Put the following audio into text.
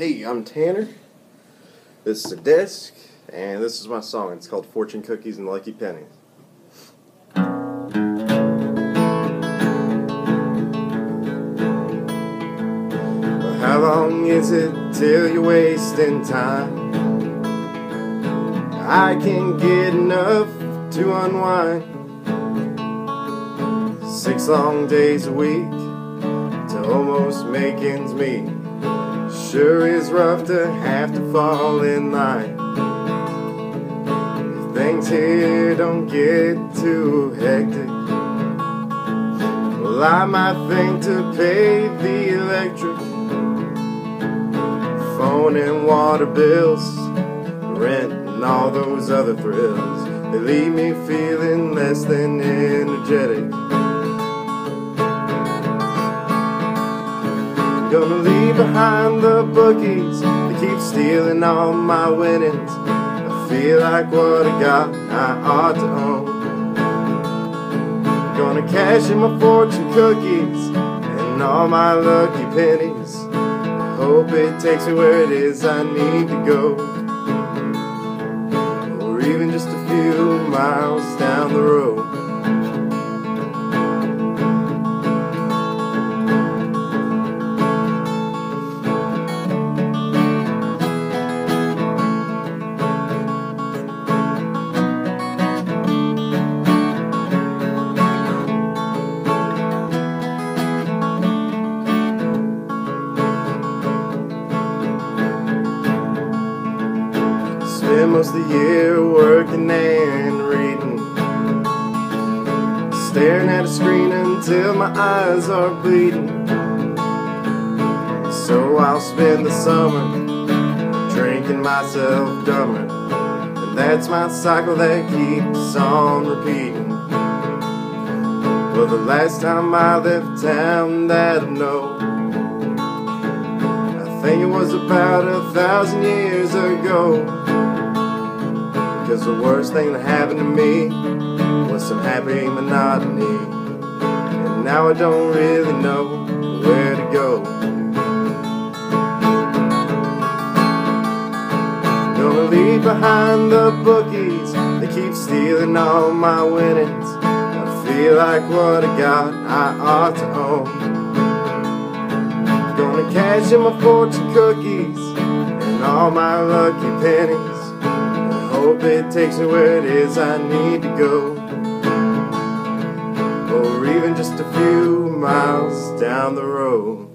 Hey, I'm Tanner. This is a disc, and this is my song. It's called Fortune Cookies and Lucky Pennies. How long is it till you're wasting time? I can get enough to unwind. Six long days a week to almost make ends meet. Sure is rough to have to fall in line. If things here don't get too hectic, well, I might think to pay the electric, phone and water bills, rent and all those other thrills. They leave me feeling less than energetic. Gonna leave behind the bookies that keep stealing all my winnings. I feel like what I got, I ought to own. Gonna cash in my fortune cookies and all my lucky pennies. I hope it takes me where it is I need to go. Spend most of the year working and reading. Staring at a screen until my eyes are bleeding. So I'll spend the summer drinking myself dumber. And that's my cycle that keeps on repeating. Well, the last time I left town that I know. I think it was about a thousand years ago. Cause the worst thing that happened to me was some happy monotony. And now I don't really know where to go. Gonna leave behind the bookies that keep stealing all my winnings. I feel like what I got I ought to own. Gonna cash in my fortune cookies and all my lucky pennies. It takes me where it is I need to go. Or even just a few miles down the road.